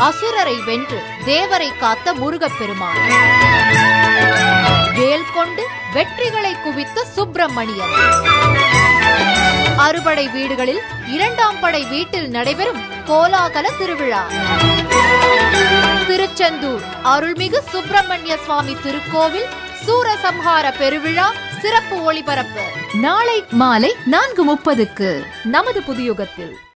அசுரரை வென்று தேவரை காத்த முருகப்பெருமான். வேல் கொண்டு வெற்றிகளை குவித்த சுப்பிரமணியன். அறுபடை வீடுகளில் இரண்டாம் படை வீட்டில் நடைபெறும் கோலாகல திருவிழா. திருச்செந்தூர் அருள்மிகு சுப்பிரமணிய சுவாமி திருக்கோவில் சூரசம்ஹார பெருவிழா சிறப்பு ஒளிபரப்பு. நாளை மாலை நான்கு முப்பதுக்கு நமது புதியுகத்தில்.